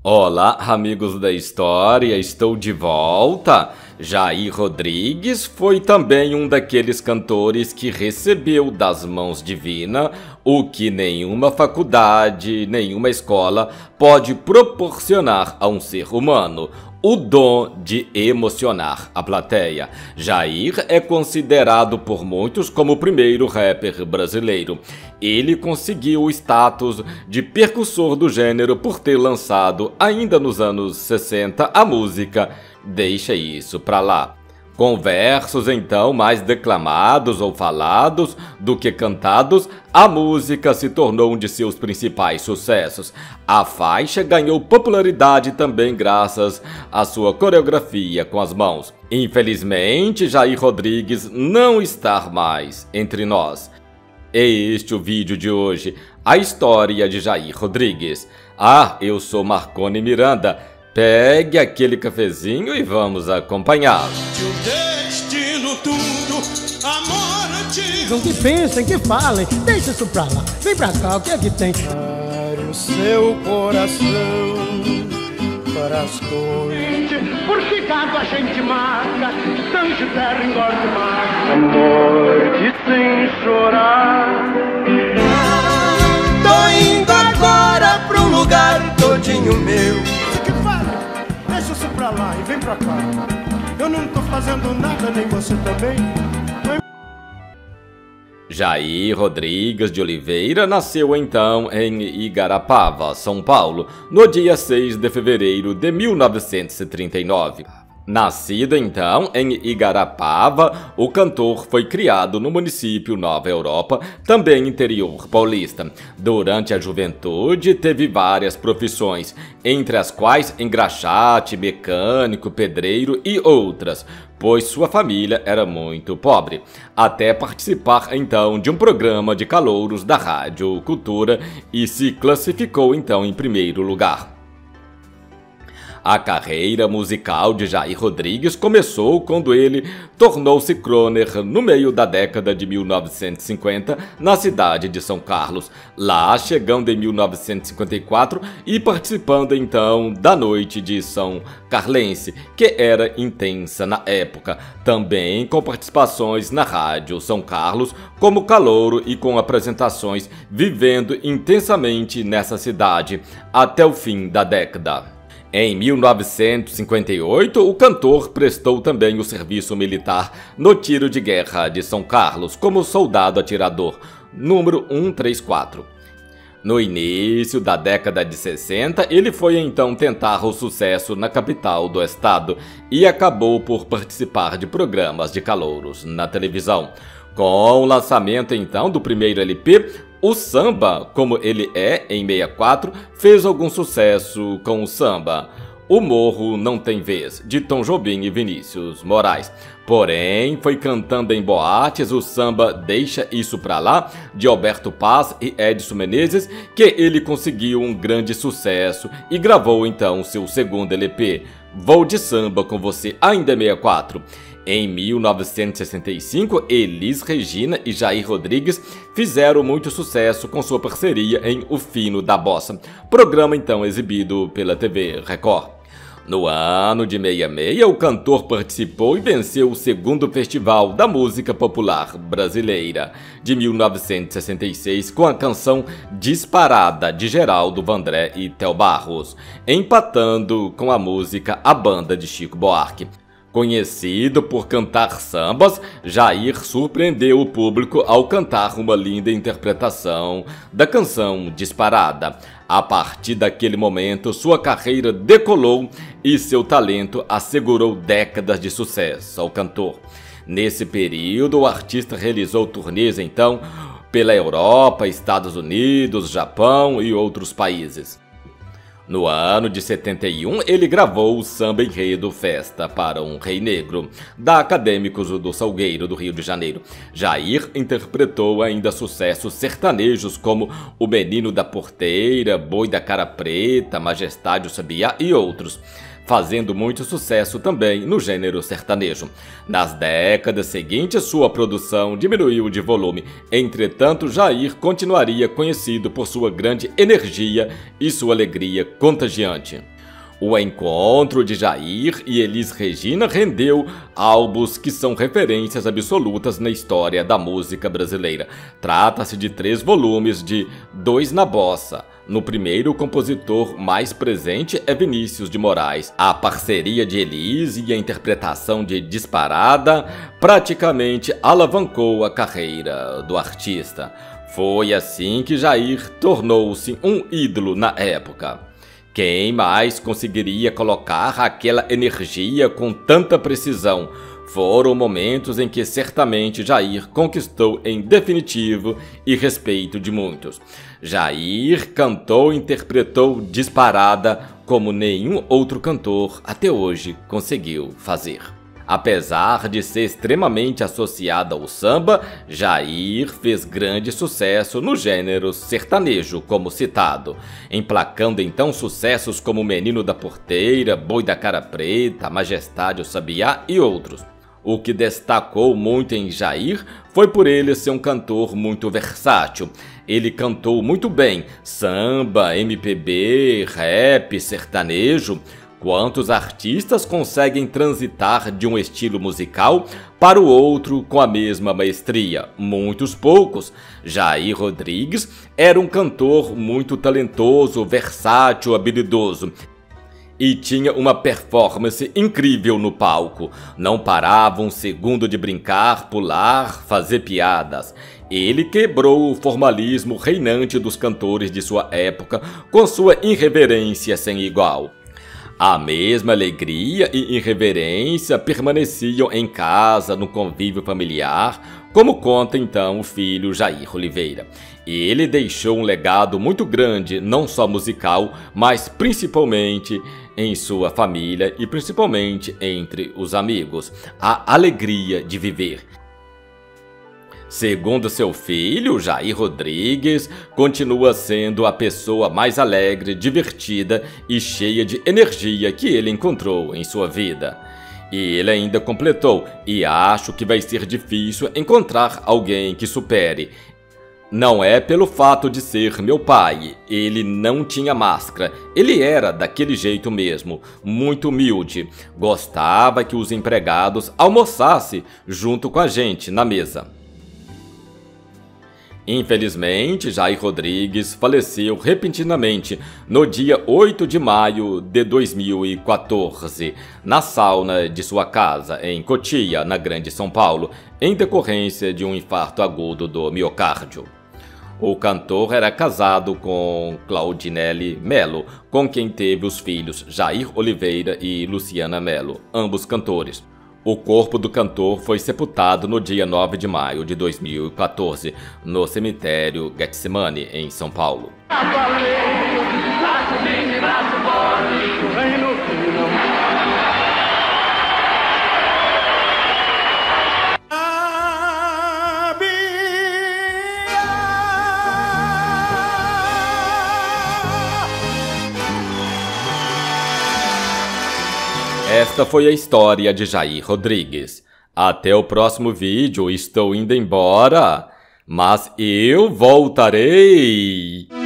Olá, amigos da história, estou de volta. Jair Rodrigues foi também um daqueles cantores que recebeu das mãos divina o que nenhuma faculdade, nenhuma escola pode proporcionar a um ser humano, o dom de emocionar a plateia. Jair é considerado por muitos como o primeiro rapper brasileiro. Ele conseguiu o status de percussor do gênero por ter lançado, ainda nos anos 60, a música Deixa Isso Pra Lá. Com versos então mais declamados ou falados do que cantados, a música se tornou um de seus principais sucessos. A faixa ganhou popularidade também graças à sua coreografia com as mãos. Infelizmente, Jair Rodrigues não está mais entre nós. É este o vídeo de hoje, a história de Jair Rodrigues. Ah, eu sou Marcone Miranda. Pegue aquele cafezinho e vamos acompanhá-lo. destino tudo, amor antigo. Que pensem, que falem, deixa isso pra lá. Vem pra cá, o que é que tem? Pare o seu coração para as coisas. Por ficado a gente marca, tanto terra engorda mais. Morte sem chorar. Tô indo agora um lugar todinho meu vem pra cá. Eu não tô fazendo nada, nem você também. Jair Rodrigues de Oliveira nasceu então em Igarapava, São Paulo, no dia 6 de fevereiro de 1939. Nascido então em Igarapava, o cantor foi criado no município Nova Europa, também interior paulista. Durante a juventude, teve várias profissões, entre as quais engraxate, mecânico, pedreiro e outras, pois sua família era muito pobre, até participar então de um programa de calouros da Rádio Cultura e se classificou então em primeiro lugar. A carreira musical de Jair Rodrigues começou quando ele tornou-se croner no meio da década de 1950 na cidade de São Carlos, lá chegando em 1954 e participando então da Noite de São Carlense, que era intensa na época, também com participações na Rádio São Carlos como calouro e com apresentações vivendo intensamente nessa cidade até o fim da década. Em 1958, o cantor prestou também o serviço militar no tiro de guerra de São Carlos como soldado atirador, número 134. No início da década de 60, ele foi então tentar o sucesso na capital do estado e acabou por participar de programas de calouros na televisão. Com o lançamento então do primeiro LP, o samba, como ele é em 64, fez algum sucesso com o samba. O Morro Não Tem Vez, de Tom Jobim e Vinícius Moraes. Porém, foi cantando em boates o samba Deixa Isso Pra Lá, de Alberto Paz e Edson Menezes, que ele conseguiu um grande sucesso e gravou então seu segundo LP, Vou de Samba com Você Ainda 64. Em 1965, Elis Regina e Jair Rodrigues fizeram muito sucesso com sua parceria em O Fino da Bossa, programa então exibido pela TV Record. No ano de 66, o cantor participou e venceu o segundo Festival da Música Popular Brasileira de 1966 com a canção Disparada de Geraldo Vandré e Tel Barros, empatando com a música A Banda de Chico Buarque. Conhecido por cantar sambas, Jair surpreendeu o público ao cantar uma linda interpretação da canção Disparada. A partir daquele momento, sua carreira decolou e seu talento assegurou décadas de sucesso ao cantor. Nesse período, o artista realizou turnês então pela Europa, Estados Unidos, Japão e outros países. No ano de 71, ele gravou o samba enredo Festa para um Rei Negro, da Acadêmicos do Salgueiro, do Rio de Janeiro. Jair interpretou ainda sucessos sertanejos como O Menino da Porteira, Boi da Cara Preta, Majestade o Sabiá e outros. Fazendo muito sucesso também no gênero sertanejo. Nas décadas seguintes, sua produção diminuiu de volume, entretanto, Jair continuaria conhecido por sua grande energia e sua alegria contagiante. O encontro de Jair e Elis Regina rendeu álbuns que são referências absolutas na história da música brasileira. Trata-se de três volumes de Dois na Bossa. No primeiro, o compositor mais presente é Vinícius de Moraes. A parceria de Elis e a interpretação de Disparada praticamente alavancou a carreira do artista. Foi assim que Jair tornou-se um ídolo na época. Quem mais conseguiria colocar aquela energia com tanta precisão? Foram momentos em que certamente Jair conquistou em definitivo e respeito de muitos. Jair cantou e interpretou disparada como nenhum outro cantor até hoje conseguiu fazer. Apesar de ser extremamente associada ao samba, Jair fez grande sucesso no gênero sertanejo, como citado, emplacando então sucessos como Menino da Porteira, Boi da Cara Preta, Majestade o Sabiá e outros. O que destacou muito em Jair foi por ele ser um cantor muito versátil. Ele cantou muito bem samba, MPB, rap, sertanejo, Quantos artistas conseguem transitar de um estilo musical para o outro com a mesma maestria? Muitos poucos. Jair Rodrigues era um cantor muito talentoso, versátil, habilidoso e tinha uma performance incrível no palco. Não parava um segundo de brincar, pular, fazer piadas. Ele quebrou o formalismo reinante dos cantores de sua época com sua irreverência sem igual. A mesma alegria e irreverência permaneciam em casa, no convívio familiar, como conta então o filho Jair Oliveira. Ele deixou um legado muito grande, não só musical, mas principalmente em sua família e principalmente entre os amigos. A alegria de viver. Segundo seu filho, Jair Rodrigues, continua sendo a pessoa mais alegre, divertida e cheia de energia que ele encontrou em sua vida. E ele ainda completou: e acho que vai ser difícil encontrar alguém que supere. Não é pelo fato de ser meu pai, ele não tinha máscara, ele era daquele jeito mesmo, muito humilde. Gostava que os empregados almoçassem junto com a gente na mesa. Infelizmente, Jair Rodrigues faleceu repentinamente no dia 8 de maio de 2014, na sauna de sua casa em Cotia, na Grande São Paulo, em decorrência de um infarto agudo do miocárdio. O cantor era casado com Claudinelli Melo, com quem teve os filhos Jair Oliveira e Luciana Melo, ambos cantores. O corpo do cantor foi sepultado no dia 9 de maio de 2014, no cemitério Getsemane, em São Paulo. Esta foi a história de Jair Rodrigues. Até o próximo vídeo, estou indo embora, mas eu voltarei!